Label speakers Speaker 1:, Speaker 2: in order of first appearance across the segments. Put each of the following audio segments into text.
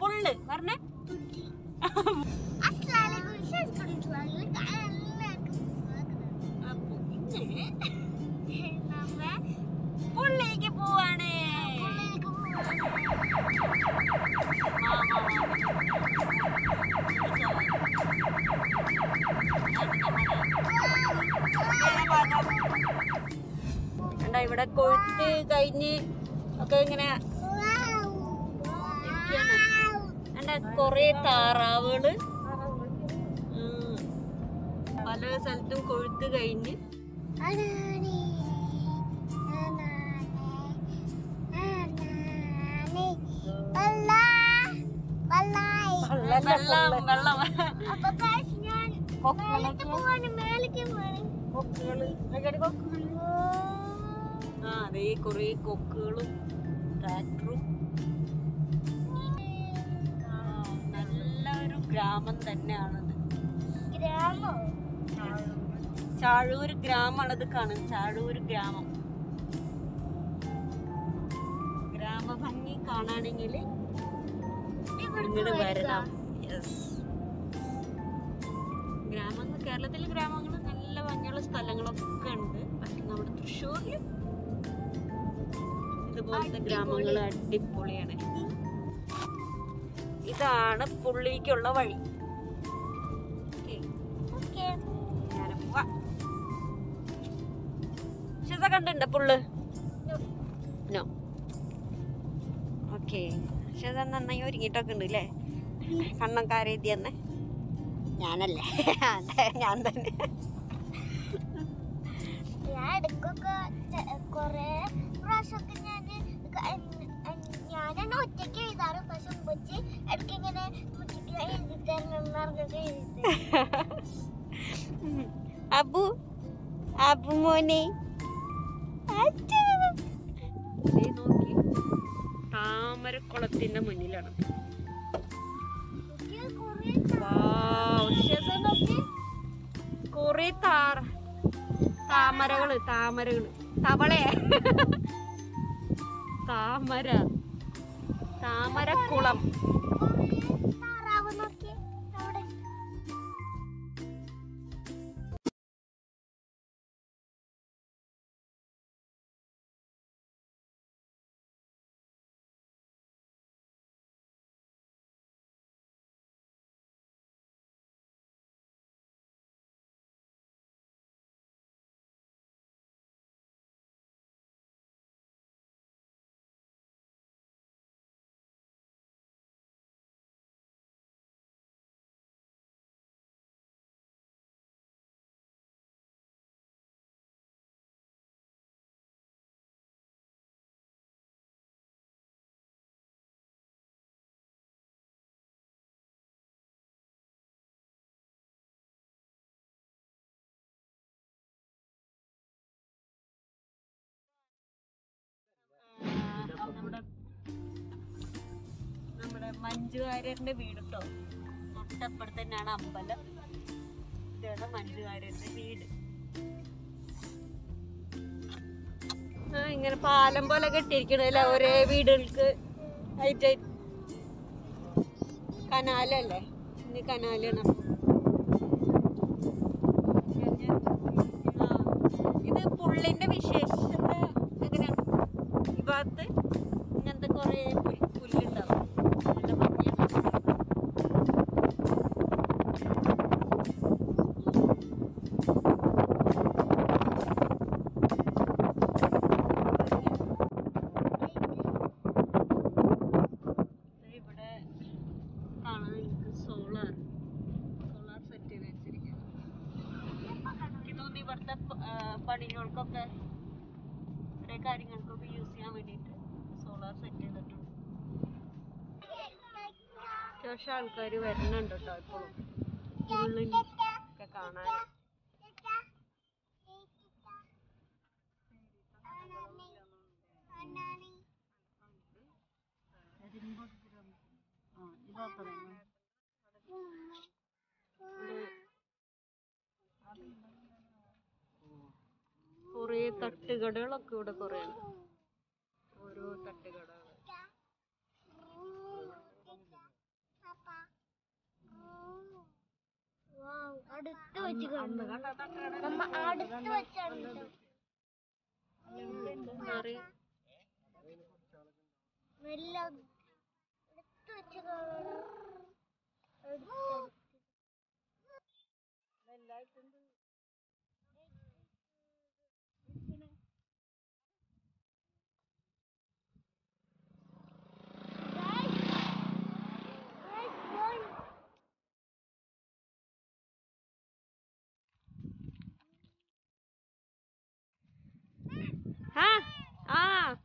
Speaker 1: പുള്ള്. പറഞ്ഞേ. പുള്ളിക്ക് പോവാണ്. ഇവിടെ കൊഴുത്ത് കഴിഞ്ഞ് ഒക്കെ ഇങ്ങനെ ഇരിക്കാണ് കണ്ട കൊറേ താറാവുകൾ. പല സ്ഥലത്തും കൊഴുത്ത് കഴിഞ്ഞ്. വെള്ളം ആ അതേ കൊറേ കൊക്കുകളും ട്രാക്ടറും ഗ്രാമം തന്നെയാണത്. ചാഴൂർ ഗ്രാമമാണ് അത് കാണും ചാഴൂർ ഗ്രാമം. ഗ്രാമഭംഗി കാണാണെങ്കിൽ ഇങ്ങോട്ട് വരണം യെസ് ഗ്രാമങ്ങൾ കേരളത്തിലെ ഗ്രാമങ്ങൾ നല്ല ഭംഗിയുള്ള സ്ഥലങ്ങളൊക്കെ ഉണ്ട്. പക്ഷെ നമ്മുടെ തൃശ്ശൂരിൽ ഇതുപോലത്തെ ഗ്രാമങ്ങൾ അടിപൊളിയാണ്. ഇതാണ് പുള്ളിക്കുള്ള വഴി. ഷിസ കണ്ടുണ്ടോ പുള്ള്? നോ. ഓക്കെ. ഷിസ നന്നായി ഒരുങ്ങിട്ടൊക്കെ ഉണ്ട് അല്ലേ കണ്ണക്കാരെ എഴുതി തന്നെ. ഞാനല്ലേ? ഞാൻ തന്നെ.
Speaker 2: ഞാൻ എടുക്കൊക്കെ കൊറേ പ്രാവശ്യമൊക്കെ ഞാൻ ഞാനാണ് ഒറ്റയ്ക്ക് എഴുതാറ്. പക്ഷെ ഉമ്മച്ചി ഇടയ്ക്ക് ഇങ്ങനെ ഉമ്മച്ചിക്ക് എഴുതി തരണം എഴുതി
Speaker 1: അബു അബു മോനെ. നോക്കി. താമരക്കുളത്തിന്റെ മുന്നിലാണ്.
Speaker 2: കൊറേ
Speaker 1: താറ താമരകൾ താമരകൾ. തവളേ താമര. താമരക്കുളം. മഞ്ജു വാര്യറിന്റെ വീട് കേട്ടോ തൊട്ടപ്പുറത്ത് തന്നെയാണ് അമ്പലം. ഇതാണ് മഞ്ജു വാര്യറിന്റെ വീട്. ആ ഇങ്ങനെ പാലം പോലെ കെട്ടിയിരിക്കണല്ലേ ഒരേ വീടുകൾക്ക് ആയിട്ട് കനാലല്ലേ? ഇനി കനാലാണ് ഇത് പുള്ളിന്റെ വിശേഷത എങ്ങനെയാണ് ഈ ഭാഗത്ത് ഇങ്ങനത്തെ കുറേ പുൽ- പുല്ലുണ്ടാവും നല്ല ഭംഗിയാണ് ദേ ഇവിടെ കാണാൻ എനിക്ക് സോളാർ സോളാർ സെറ്റ് ചെയ്ത് വെച്ചിരിക്കുന്നു ഇതൊന്നും ഇവിടുത്തെ പ- ആ, പണികൾക്കൊക്കെ കുറെ കാര്യങ്ങൾക്കൊക്കെ യൂസ് ചെയ്യാൻ വേണ്ടിയിട്ട് സോളാർ സെറ്റ് ചെയ്തിട്ടുണ്ട്. അത്യാവശ്യം ആൾക്കാർ വരുന്നുണ്ട് കേട്ടോ ഇപ്പോഴും ഉള്ളിൽ ഒക്കെ കാണാൻ കുറേ തട്ടുകടകളൊക്കെ ഇവിടെ കുറേ ഓരോ തട്ടുകടകൾ
Speaker 2: അടുത്ത് വെച്ച് കണ്ടു. അടുത്ത്
Speaker 1: ആ ആ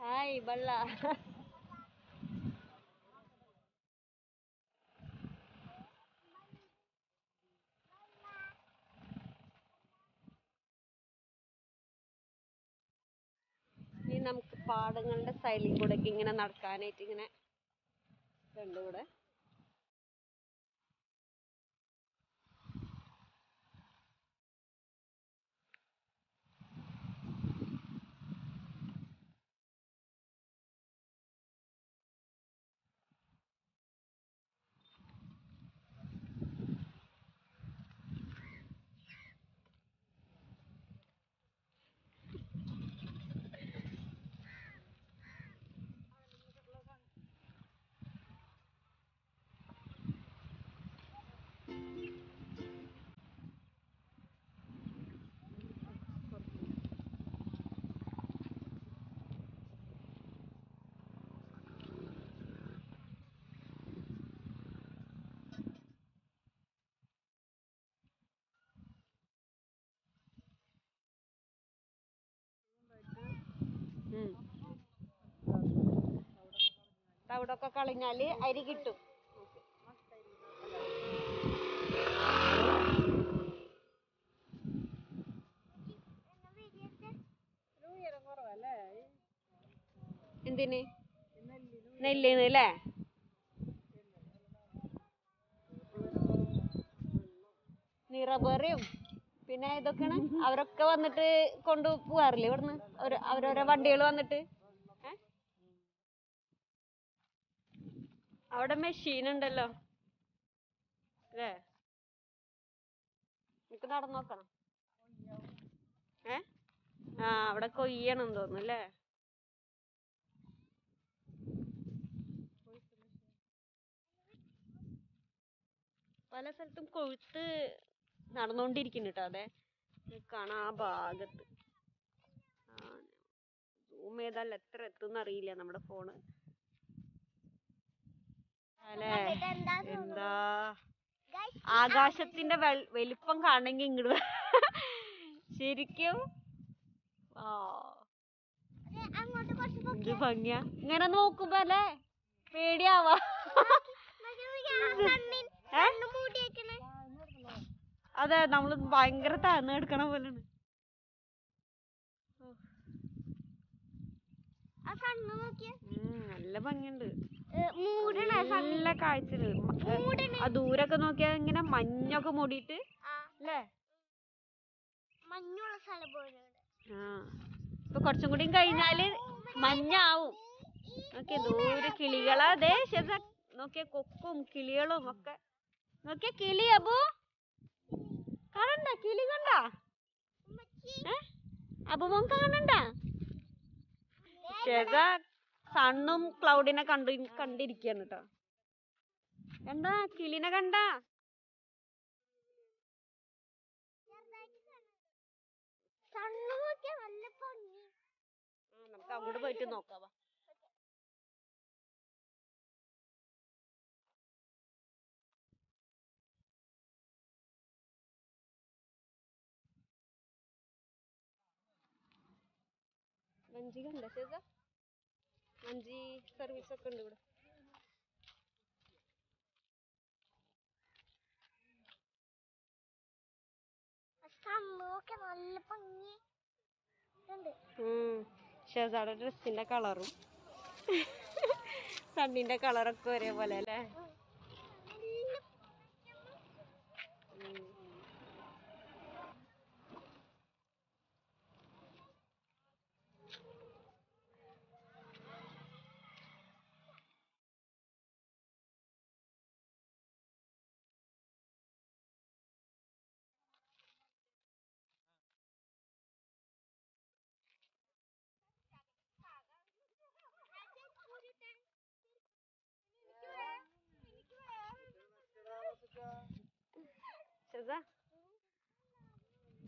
Speaker 1: ഹായ് ബള്ള ഇനി നമുക്ക് പാടങ്ങളുടെ സൈഡിൽ കൂടെ ഒക്കെ ഇങ്ങനെ നടക്കാനായിട്ട് ഇങ്ങനെ ഇതുണ്ട് ഇവിടെ. തവിടൊക്കെ കളഞ്ഞാൽ അരി കിട്ടും. എന്തിന്? നെല്ലിന് അല്ലേ നിറബറിയും പിന്നെ ഇതൊക്കെയാണ്. അവരൊക്കെ വന്നിട്ട് കൊണ്ടു പോവാറില്ലേ ഇവിടുന്ന്? അവരോരോ വണ്ടികൾ വന്നിട്ട്? അവിടെ മെഷീൻ ഉണ്ടല്ലോ. അല്ലേ? എനിക്ക് നടന്നു നോക്കണം. ഏ? ആ അവിടെ കൊയ്യണം തോന്നുന്നു അല്ലേ? പല സ്ഥലത്തും കൊഴുത്ത് നടന്നുകൊണ്ടിരിക്കുന്നു കേട്ടോ അതെ കാണാ ആ ഭാഗത്ത്. സൂം ചെയ്താൽ എത്ര എത്തും അറിയില്ല നമ്മുടെ ഫോണ് അല്ലേ?
Speaker 2: എന്താ?
Speaker 1: ആകാശത്തിന്റെ വലിപ്പം കാണണമെങ്കിൽ ഇങ്ങോട്ട്. ശരിക്കും? ഇത് ഭംഗിയാ. ഇങ്ങനെ നോക്കുമ്പോ അല്ലേ? പേടിയാവാ. ഏ? അതെ നമ്മൾ ഭയങ്കര താഴ്ന്ന് എടുക്കണ പോലെയാണ്. നല്ല ഭംഗിയുണ്ട്. നല്ല കാഴ്ചയാണ് ആ ദൂരൊക്കെ നോക്കിയാ ഇങ്ങനെ മഞ്ഞൊക്കെ മൂടിയിട്ട് അല്ലേ?
Speaker 2: മഞ്ഞുള്ള സ്ഥലം പോലെ
Speaker 1: ആ. ഇപ്പൊ കുറച്ചും കൂടി കഴിഞ്ഞാൽ മഞ്ഞാവും. നോക്കിയ ദൂരെ കിളികളാ. ദേ ശരി നോക്കിയ കൊക്കും കിളികളും ഒക്കെ. നോക്കിയ കിളി അബു. കാണണ്ട കിളി കണ്ട. മോൻ കാണണ്ട. ശത സണ്ണും ക്ലൗഡിനെ കണ്ടു കണ്ടിരിക്കാണ് കേട്ടോ എന്താ കിളിനെ കണ്ട? നമുക്ക് അങ്ങോട്ട് പോയിട്ട് നോക്കാം വാ. വഞ്ചി കണ്ട ചേച്ചാ വഞ്ചി സർവീസ് ഒക്കെ ഉണ്ട് ഇവിടെ. ഷെസാടെ ഡ്രസ്സിന്റെ കളറും സണ്ണിന്റെ കളറൊക്കെ ഒരേപോലെ അല്ലേ?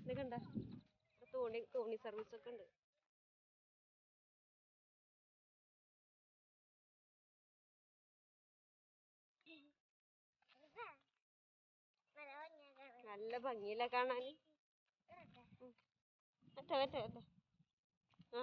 Speaker 1: ചെറുതാ ഇതൊക്കെ തോണി തോണി സർവീസ് ഒക്കെ ഉണ്ട്. നല്ല ഭംഗിയില്ല കാണാൻ. മറ്റേ മറ്റേ മറ്റേ. ആ.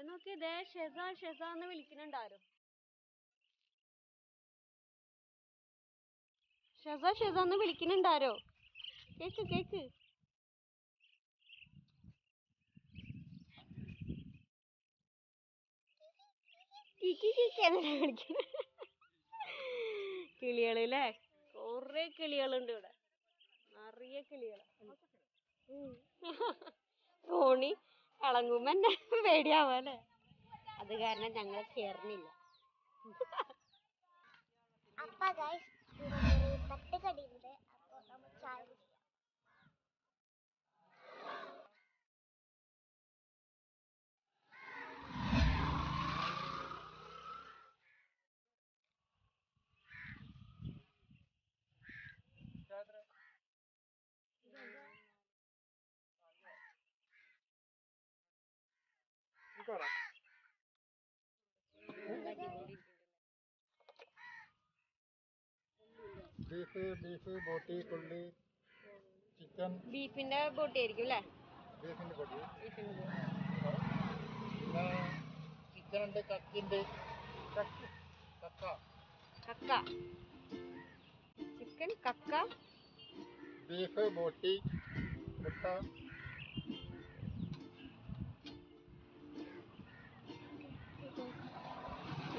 Speaker 1: നോക്കി ദേ ഷെസ ഷെസ എന്ന് വിളിക്കുന്നുണ്ട് ആരോ ഷെസ ഷെസ എന്ന് വിളിക്കുന്നുണ്ട് ആരോ കേക്ക് കേക്ക് കിക്കി കിക്കി കിളികൾ ല്ലേ? കൊറേ കിളികളുണ്ട് ഇവിടെ. നിറയെ കിളികൾ. ഉം. ഇളങ്ങുമ്പോ എന്നെ പേടിയാവല്ലേ അത് കാരണം ഞങ്ങൾ കേറുന്നില്ല.
Speaker 2: അപ്പ ഗൈസ് തട്ടുകടിയുണ്ട്
Speaker 3: ബീഫ് ബീഫ് ബോട്ടി കൊള്ളി ചിക്കൻ.
Speaker 1: ബീഫിന്റെ ബോട്ടി ആയിരിക്കും അല്ലേ?
Speaker 3: ബീഫിന്റെ
Speaker 1: ബോട്ടി.
Speaker 3: പിന്നെ ചിക്കൻ ഉണ്ട് കക്കിണ്ട് കക്ക.
Speaker 1: കക്ക. ചിക്കൻ കക്ക.
Speaker 3: ബീഫ് ബോട്ടി മുട്ട.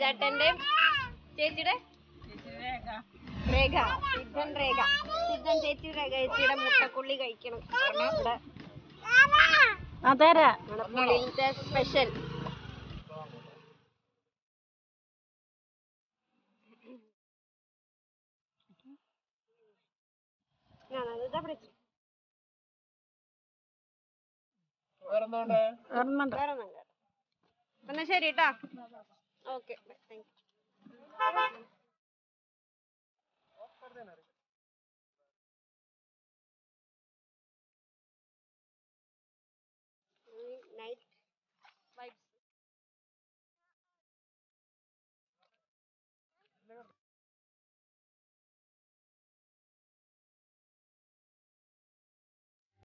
Speaker 1: ചേട്ടന്റെ ചേച്ചിയുടെ രേഖ. സിദ്ധൻ രേഖ. സിദ്ധൻ ചേച്ചി രേഖ ചേച്ചിയുടെ മുട്ടക്കുള്ളി കഴിക്കണം. ഇവിടെ സ്പെഷ്യൽ ഞാനത് പിടിച്ചു. എന്നാ ശരി കേട്ടോ Okay, thank you.